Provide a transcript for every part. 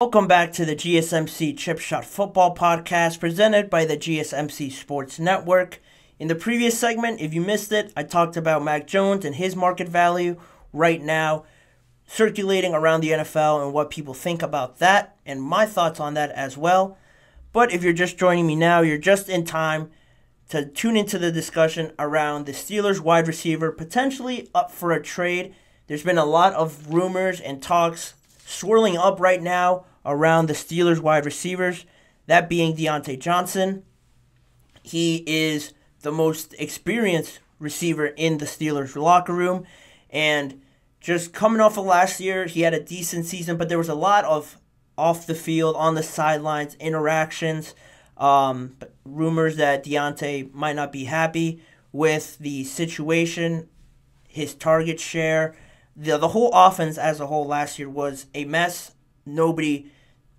Welcome back to the GSMC Chip Shot Football Podcast presented by the GSMC Sports Network. In the previous segment, if you missed it, I talked about Mac Jones and his market value right now circulating around the NFL and what people think about that and my thoughts on that as well. But if you're just joining me now, you're just in time to tune into the discussion around the Steelers wide receiver potentially up for a trade. There's been a lot of rumors and talks swirling up right now around the Steelers wide receivers, that being Diontae Johnson. He is the most experienced receiver in the Steelers locker room. And just coming off of last year, he had a decent season, but there was a lot of off the field, on the sidelines interactions. Um, rumors that Diontae might not be happy with the situation, his target share. The, the whole offense as a whole last year was a mess. Nobody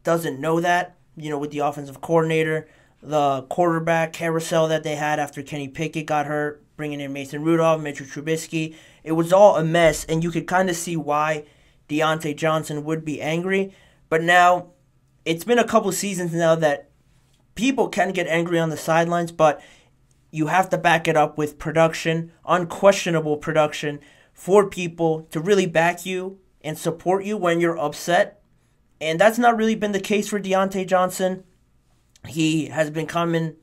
doesn't know that, you know, with the offensive coordinator, the quarterback carousel that they had after Kenny Pickett got hurt, bringing in Mason Rudolph, Mitchell Trubisky. It was all a mess, and you could kind of see why Diontae Johnson would be angry. But now, it's been a couple seasons now that people can get angry on the sidelines, but you have to back it up with production, unquestionable production, for people to really back you and support you when you're upset and that's not really been the case for Diontae Johnson. He has been coming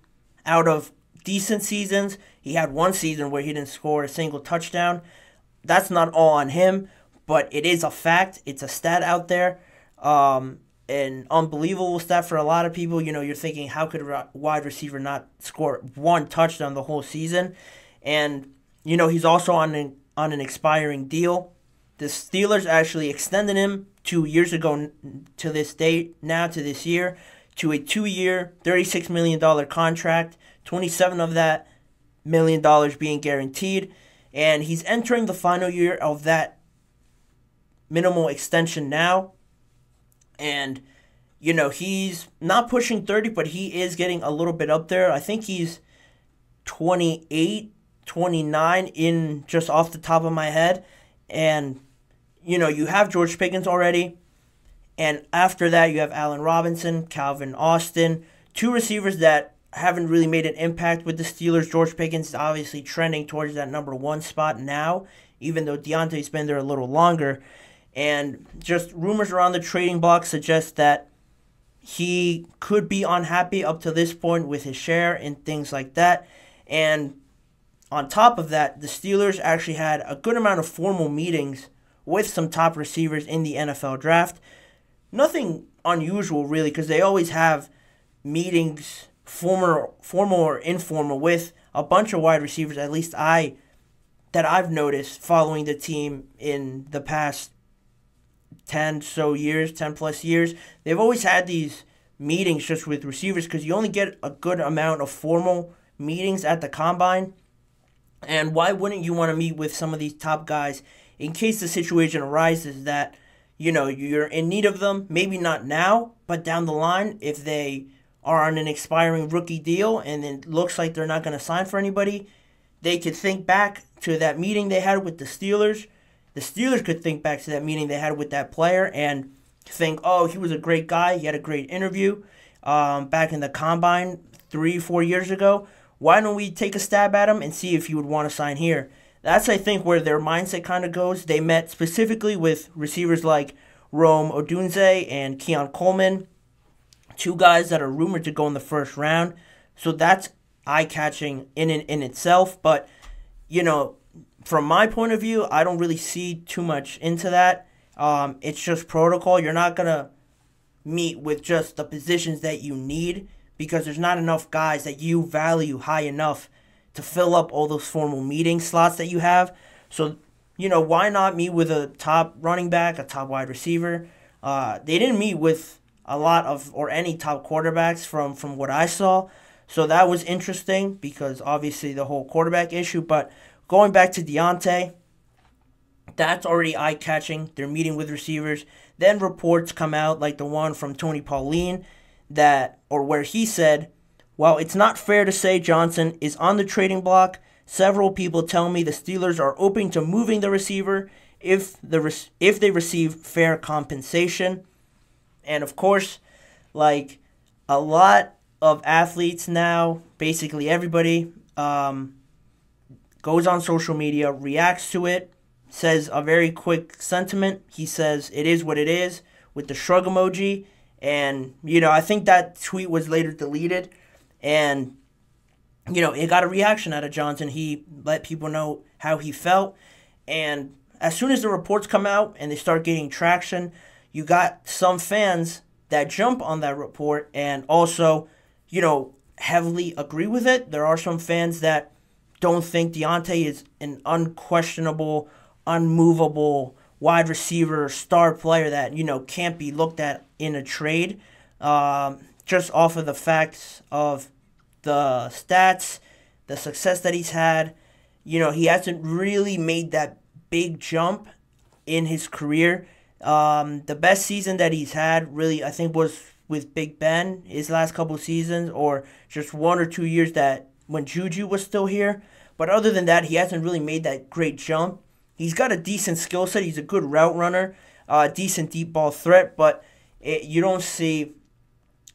out of decent seasons. He had one season where he didn't score a single touchdown. That's not all on him, but it is a fact. It's a stat out there. Um, an unbelievable stat for a lot of people. You know, you're thinking, how could a wide receiver not score one touchdown the whole season? And, you know, he's also on an, on an expiring deal. The Steelers actually extended him two years ago to this date, now to this year, to a two year, $36 million contract, 27 of that million dollars being guaranteed. And he's entering the final year of that minimal extension now. And, you know, he's not pushing 30, but he is getting a little bit up there. I think he's 28, 29 in just off the top of my head. And you know, you have George Pickens already. And after that, you have Allen Robinson, Calvin Austin, two receivers that haven't really made an impact with the Steelers. George Pickens is obviously trending towards that number one spot now, even though Diontae's been there a little longer. And just rumors around the trading block suggest that he could be unhappy up to this point with his share and things like that. And on top of that, the Steelers actually had a good amount of formal meetings with some top receivers in the NFL draft. Nothing unusual really because they always have meetings, formal, formal or informal, with a bunch of wide receivers. At least I that I've noticed following the team in the past 10 so years, 10 plus years. They've always had these meetings just with receivers because you only get a good amount of formal meetings at the combine. And why wouldn't you want to meet with some of these top guys in case the situation arises that you know you're in need of them maybe not now but down the line if they are on an expiring rookie deal and it looks like they're not going to sign for anybody they could think back to that meeting they had with the Steelers. The Steelers could think back to that meeting they had with that player and think oh he was a great guy. He had a great interview um, back in the combine three four years ago. Why don't we take a stab at him and see if he would want to sign here that's I think where their mindset kind of goes. They met specifically with receivers like Rome Odunze and Keon Coleman, two guys that are rumored to go in the first round. So that's eye catching in, in itself. But you know, from my point of view, I don't really see too much into that. Um, it's just protocol. You're not gonna meet with just the positions that you need because there's not enough guys that you value high enough to fill up all those formal meeting slots that you have. So, you know, why not meet with a top running back, a top wide receiver? Uh, they didn't meet with a lot of or any top quarterbacks from from what I saw. So that was interesting because obviously the whole quarterback issue. But going back to Diontae, that's already eye catching. They're meeting with receivers. Then reports come out like the one from Tony Pauline that or where he said while it's not fair to say Johnson is on the trading block, several people tell me the Steelers are open to moving the receiver if the if they receive fair compensation. And of course, like a lot of athletes now, basically everybody, um, goes on social media, reacts to it, says a very quick sentiment. He says it is what it is with the shrug emoji. And, you know, I think that tweet was later deleted. And, you know, it got a reaction out of Johnson. He let people know how he felt. And as soon as the reports come out and they start getting traction, you got some fans that jump on that report and also, you know, heavily agree with it. There are some fans that don't think Diontae is an unquestionable, unmovable wide receiver, star player that, you know, can't be looked at in a trade. Um, just off of the facts of the stats, the success that he's had. You know, he hasn't really made that big jump in his career. Um, the best season that he's had, really, I think, was with Big Ben his last couple seasons, or just one or two years that when Juju was still here. But other than that, he hasn't really made that great jump. He's got a decent skill set. He's a good route runner, uh, decent deep ball threat, but it, you don't see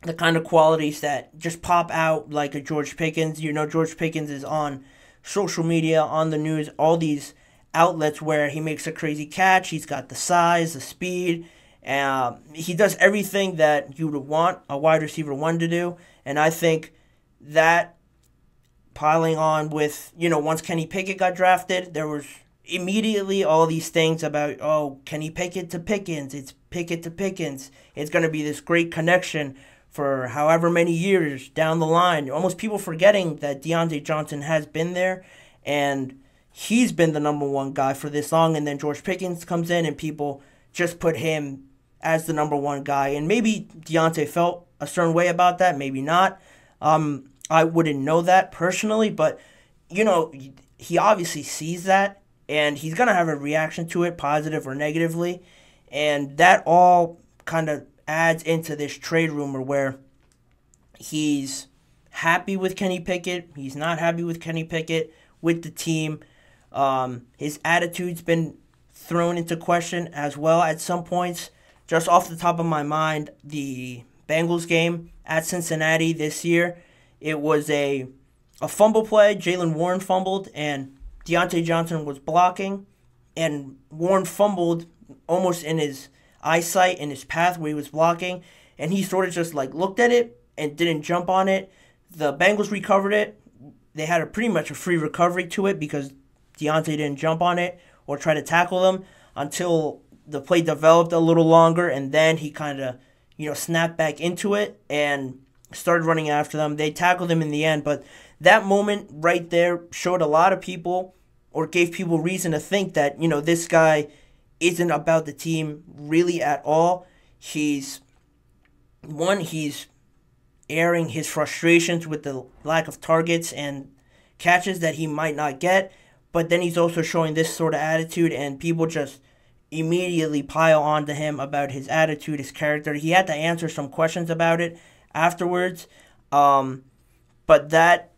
the kind of qualities that just pop out like a George Pickens. You know, George Pickens is on social media, on the news, all these outlets where he makes a crazy catch. He's got the size, the speed. Uh, he does everything that you would want a wide receiver one to do, and I think that piling on with you know once Kenny Pickett got drafted, there was immediately all these things about oh Kenny Pickett to Pickens, it's Pickett to Pickens, it's going to be this great connection for however many years down the line. Almost people forgetting that Diontae Johnson has been there, and he's been the number one guy for this long, and then George Pickens comes in and people just put him as the number one guy. And maybe Diontae felt a certain way about that, maybe not. Um, I wouldn't know that personally, but you know, he obviously sees that and he's gonna have a reaction to it, positive or negatively. And that all kind of adds into this trade rumor where he's happy with Kenny Pickett, he's not happy with Kenny Pickett, with the team. Um, his attitude's been thrown into question as well at some points. Just off the top of my mind, the Bengals game at Cincinnati this year, it was a a fumble play. Jaylen Warren fumbled, and Diontae Johnson was blocking, and Warren fumbled almost in his eyesight in his path where he was blocking, and he sort of just like looked at it and didn't jump on it. The Bengals recovered it. They had a pretty much a free recovery to it because Diontae didn't jump on it or try to tackle them until the play developed a little longer, and then he kind of, you know, snapped back into it and started running after them. They tackled him in the end, but that moment right there showed a lot of people or gave people reason to think that, you know, this guy isn't about the team really at all. He's one, he's airing his frustrations with the lack of targets and catches that he might not get but then he's also showing this sort of attitude, and people just immediately pile onto him about his attitude, his character. He had to answer some questions about it afterwards, um, but that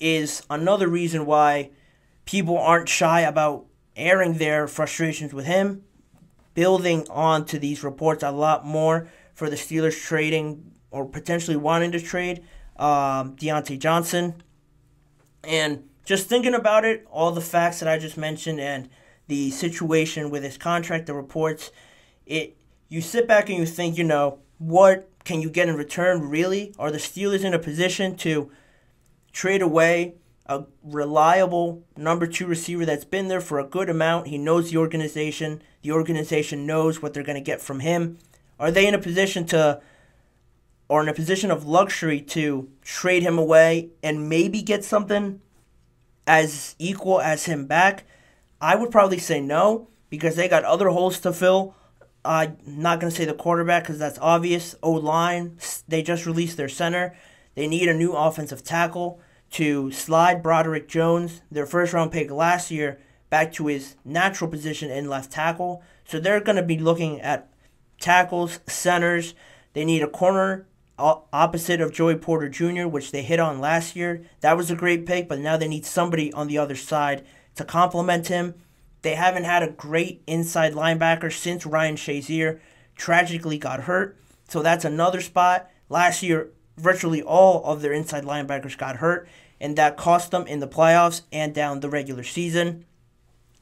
is another reason why people aren't shy about airing their frustrations with him, building on to these reports a lot more for the Steelers trading or potentially wanting to trade um, Diontae Johnson. And just thinking about it, all the facts that I just mentioned and the situation with his contract, the reports, it you sit back and you think, you know, what can you get in return really? Are the Steelers in a position to trade away a reliable number two receiver that's been there for a good amount? He knows the organization. The organization knows what they're going to get from him. Are they in a position to, or in a position of luxury to trade him away and maybe get something as equal as him back? I would probably say no because they got other holes to fill. I'm uh, not going to say the quarterback because that's obvious. O line, they just released their center. They need a new offensive tackle to slide Broderick Jones, their first round pick last year, back to his natural position in left tackle. So they're going to be looking at tackles, centers. They need a corner opposite of Joey Porter Jr., which they hit on last year. That was a great pick, but now they need somebody on the other side to complement him. They haven't had a great inside linebacker since Ryan Shazier tragically got hurt. So that's another spot. Last year, virtually all of their inside linebackers got hurt, and that cost them in the playoffs and down the regular season.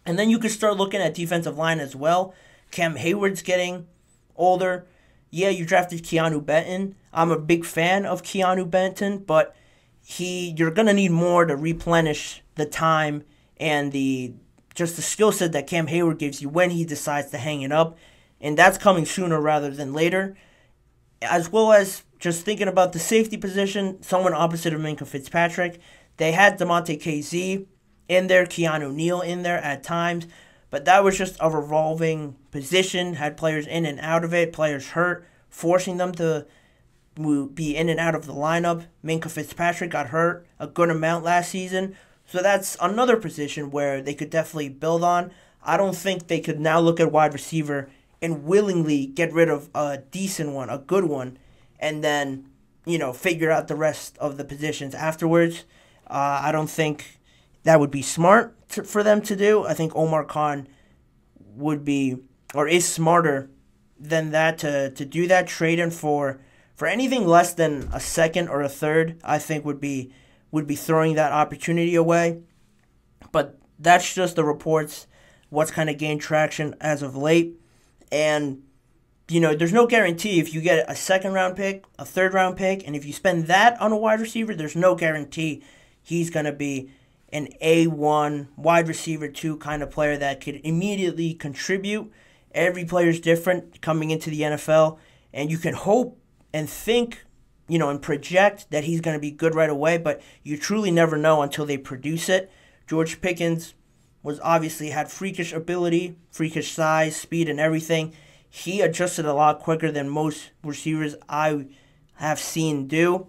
And then you could start looking at defensive line as well. Cam Heyward's getting older. Yeah, you drafted Keanu Benton. I'm a big fan of Keanu Benton, but he you're gonna need more to replenish the time and the just the skill set that Cam Heyward gives you when he decides to hang it up, and that's coming sooner rather than later. As well as just thinking about the safety position, someone opposite of Minkah Fitzpatrick. They had Damontae Kazee in there, Keanu Neal in there at times, but that was just a revolving position. Had players in and out of it, players hurt, forcing them to be in and out of the lineup. Minkah Fitzpatrick got hurt a good amount last season, so that's another position where they could definitely build on. I don't think they could now look at wide receiver and willingly get rid of a decent one, a good one, and then you know figure out the rest of the positions afterwards. Uh, I don't think that would be smart to, for them to do. I think Omar Khan would be or is smarter than that to, to do that trade in for for anything less than a second or a third. I think would be would be throwing that opportunity away. But that's just the reports. What's kind of gained traction as of late, and you know, there's no guarantee if you get a second round pick, a third round pick, and if you spend that on a wide receiver, there's no guarantee he's going to be an A1 wide receiver 2 kind of player that could immediately contribute. Every player is different coming into the NFL, and you can hope and think, you know, and project that he's going to be good right away, but you truly never know until they produce it. George Pickens was obviously had freakish ability, freakish size, speed, and everything he adjusted a lot quicker than most receivers I have seen do.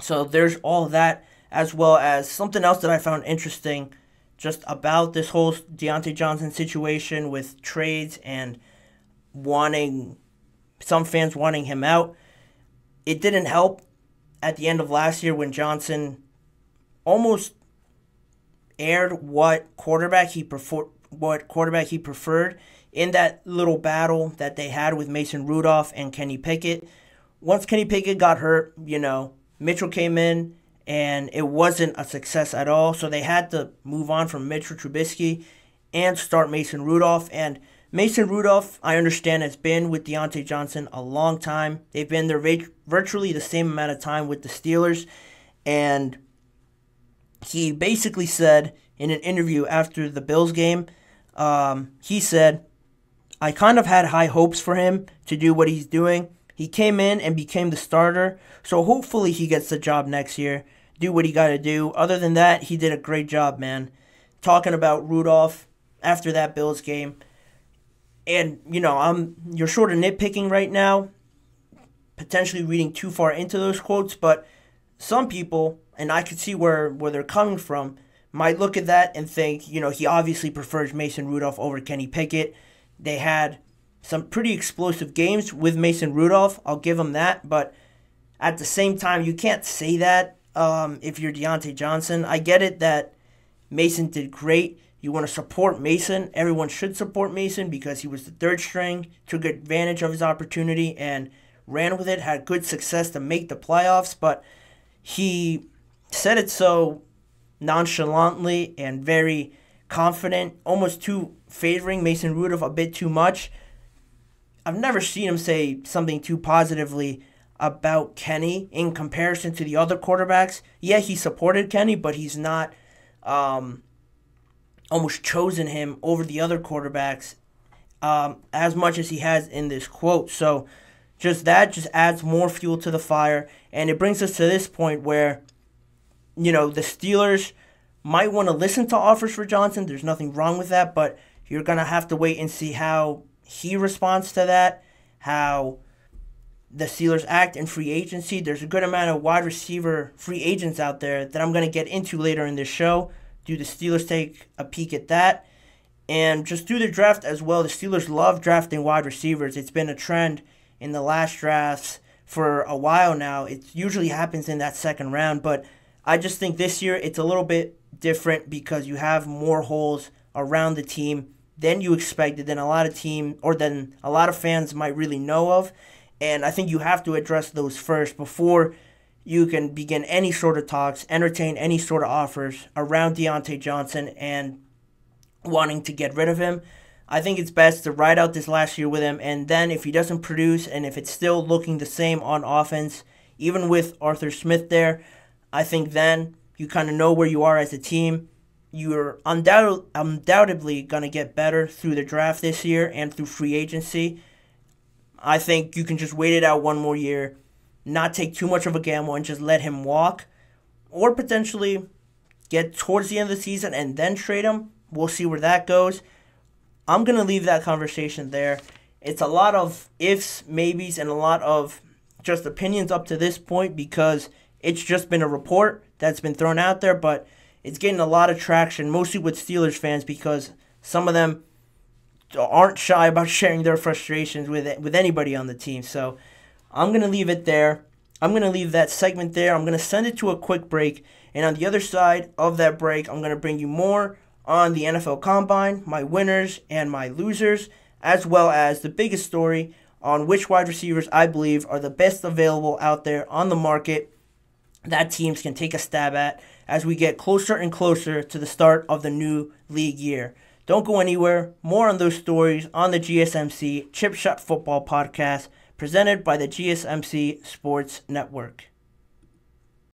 So there's all that, as well as something else that I found interesting just about this whole Diontae Johnson situation with trades and wanting some fans wanting him out. It didn't help at the end of last year when Johnson almost aired what quarterback he prefer what quarterback he preferred in that little battle that they had with Mason Rudolph and Kenny Pickett. Once Kenny Pickett got hurt, you know, Mitchell came in and it wasn't a success at all. So they had to move on from Mitchell Trubisky and start Mason Rudolph. And Mason Rudolph, I understand, has been with Diontae Johnson a long time. They've been there virtually the same amount of time with the Steelers. And he basically said in an interview after the Bills game, um, he said, I kind of had high hopes for him to do what he's doing. He came in and became the starter, so hopefully he gets the job next year. Do what he got to do. Other than that, he did a great job, man. Talking about Rudolph after that Bills game. And, you know, I'm you're sort of nitpicking right now, potentially reading too far into those quotes, but some people, and I could see where, where they're coming from, might look at that and think, you know, he obviously prefers Mason Rudolph over Kenny Pickett they had some pretty explosive games with Mason Rudolph. I'll give him that. But at the same time, you can't say that um, if you're Diontae Johnson. I get it that Mason did great. You want to support Mason. Everyone should support Mason because he was the third string, took advantage of his opportunity, and ran with it, had good success to make the playoffs. But he said it so nonchalantly and very confident, almost too favoring Mason Rudolph a bit too much. I've never seen him say something too positively about Kenny in comparison to the other quarterbacks. Yeah, he supported Kenny, but he's not um, almost chosen him over the other quarterbacks um, as much as he has in this quote. So just that just adds more fuel to the fire. And it brings us to this point where, you know, the Steelers might want to listen to offers for Johnson. There's nothing wrong with that, but you're going to have to wait and see how he responds to that, how the Steelers act in free agency. There's a good amount of wide receiver free agents out there that I'm going to get into later in this show. Do the Steelers take a peek at that? And just do the draft as well. The Steelers love drafting wide receivers. It's been a trend in the last drafts for a while now. It usually happens in that second round, but I just think this year it's a little bit different because you have more holes around the team than you expected, than a lot of team or than a lot of fans might really know of. And I think you have to address those first before you can begin any sort of talks, entertain any sort of offers around Diontae Johnson and wanting to get rid of him. I think it's best to ride out this last year with him, and then if he doesn't produce and if it's still looking the same on offense, even with Arthur Smith there, I think then you kind of know where you are as a team. You're undoubt- undoubtedly going to get better through the draft this year and through free agency. I think you can just wait it out one more year, not take too much of a gamble, and just let him walk, or potentially get towards the end of the season and then trade him. We'll see where that goes. I'm going to leave that conversation there. It's a lot of ifs, maybes, and a lot of just opinions up to this point because it's just been a report that's been thrown out there, but it's getting a lot of traction, mostly with Steelers fans because some of them aren't shy about sharing their frustrations with with anybody on the team. So I'm gonna leave it there. I'm gonna leave that segment there. I'm gonna send it to a quick break, and on the other side of that break, I'm gonna bring you more on the NFL Combine, my winners and my losers, as well as the biggest story on which wide receivers I believe are the best available out there on the market that teams can take a stab at as we get closer and closer to the start of the new league year. Don't go anywhere. More on those stories on the GSMC Chip Shot Football Podcast presented by the GSMC Sports Network.